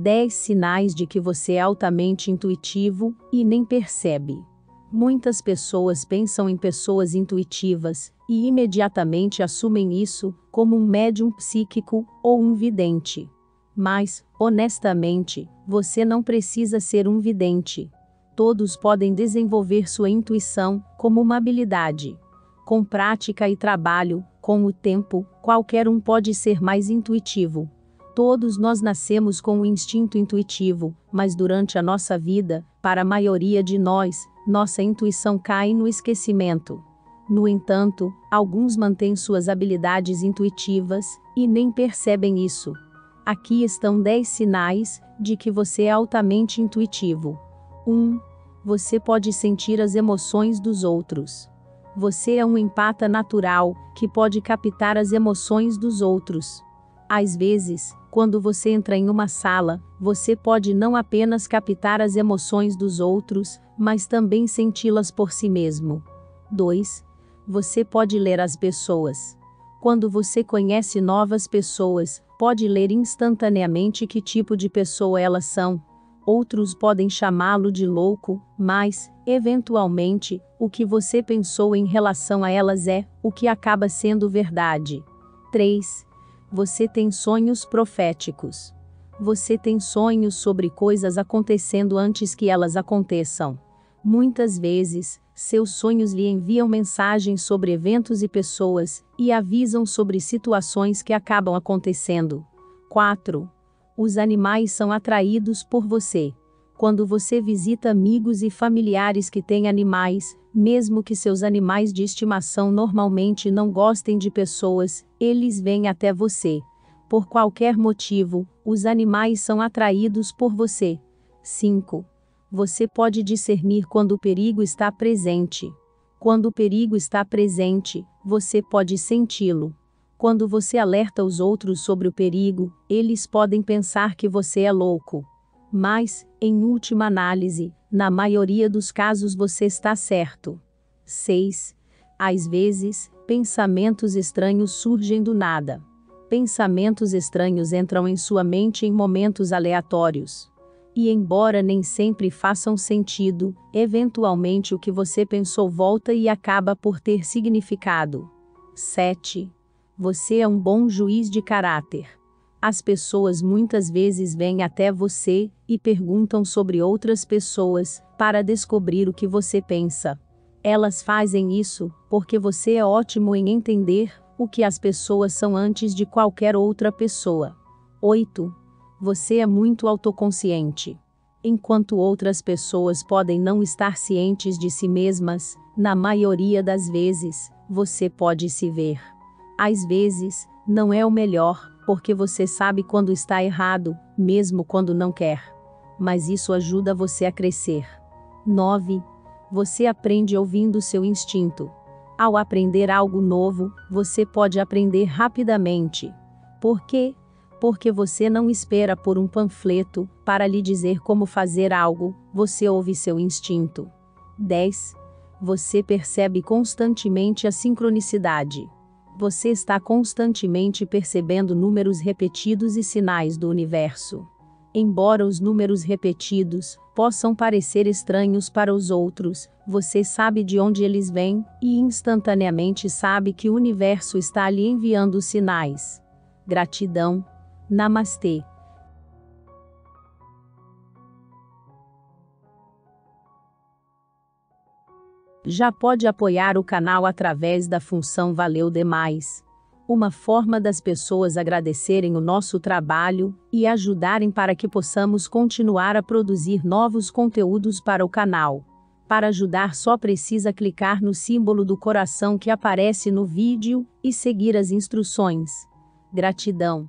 10 sinais de que você é altamente intuitivo e nem percebe. Muitas pessoas pensam em pessoas intuitivas e imediatamente assumem isso como um médium psíquico ou um vidente. Mas, honestamente, você não precisa ser um vidente. Todos podem desenvolver sua intuição como uma habilidade. Com prática e trabalho, com o tempo, qualquer um pode ser mais intuitivo. Todos nós nascemos com o instinto intuitivo, mas durante a nossa vida, para a maioria de nós, nossa intuição cai no esquecimento. No entanto, alguns mantêm suas habilidades intuitivas e nem percebem isso. Aqui estão 10 sinais de que você é altamente intuitivo. 1. Você pode sentir as emoções dos outros. Você é um empata natural que pode captar as emoções dos outros. Às vezes, quando você entra em uma sala, você pode não apenas captar as emoções dos outros, mas também senti-las por si mesmo. 2. Você pode ler as pessoas. Quando você conhece novas pessoas, pode ler instantaneamente que tipo de pessoa elas são. Outros podem chamá-lo de louco, mas, eventualmente, o que você pensou em relação a elas é o que acaba sendo verdade. 3 você tem sonhos proféticos. Você tem sonhos sobre coisas acontecendo antes que elas aconteçam. Muitas vezes, seus sonhos lhe enviam mensagens sobre eventos e pessoas, e avisam sobre situações que acabam acontecendo. 4. Os animais são atraídos por você. Quando você visita amigos e familiares que têm animais, mesmo que seus animais de estimação normalmente não gostem de pessoas, eles vêm até você. Por qualquer motivo, os animais são atraídos por você. 5. Você pode discernir quando o perigo está presente. Quando o perigo está presente, você pode senti-lo. Quando você alerta os outros sobre o perigo, eles podem pensar que você é louco. Mas, em última análise, na maioria dos casos você está certo. 6. Às vezes, pensamentos estranhos surgem do nada. Pensamentos estranhos entram em sua mente em momentos aleatórios. E embora nem sempre façam sentido, eventualmente o que você pensou volta e acaba por ter significado. 7. Você é um bom juiz de caráter. As pessoas muitas vezes vêm até você e perguntam sobre outras pessoas para descobrir o que você pensa. Elas fazem isso porque você é ótimo em entender o que as pessoas são antes de qualquer outra pessoa. 8. Você é muito autoconsciente. Enquanto outras pessoas podem não estar cientes de si mesmas, na maioria das vezes, você pode se ver. Às vezes, não é o melhor, porque você sabe quando está errado, mesmo quando não quer. Mas isso ajuda você a crescer. 9. Você aprende ouvindo seu instinto. Ao aprender algo novo, você pode aprender rapidamente. Por quê? Porque você não espera por um panfleto para lhe dizer como fazer algo, você ouve seu instinto. 10. Você percebe constantemente a sincronicidade você está constantemente percebendo números repetidos e sinais do universo. Embora os números repetidos possam parecer estranhos para os outros, você sabe de onde eles vêm e instantaneamente sabe que o universo está lhe enviando sinais. Gratidão. Namastê. Já pode apoiar o canal através da função Valeu Demais. Uma forma das pessoas agradecerem o nosso trabalho e ajudarem para que possamos continuar a produzir novos conteúdos para o canal. Para ajudar, só precisa clicar no símbolo do coração que aparece no vídeo e seguir as instruções. Gratidão.